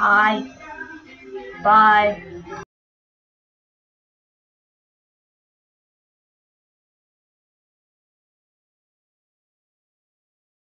Bye. Bye.